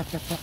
来た来た来。